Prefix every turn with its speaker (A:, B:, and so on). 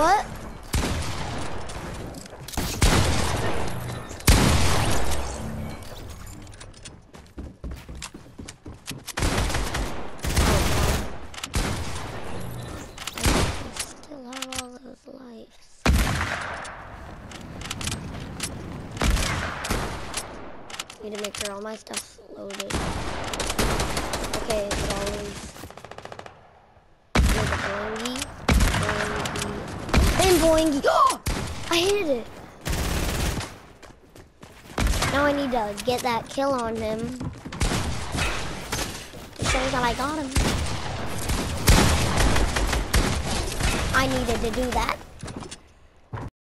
A: What? Need to make sure all my stuff's loaded. Okay, it's always I hit it. Now I need to get that kill on him to show that I got him. I needed to do that.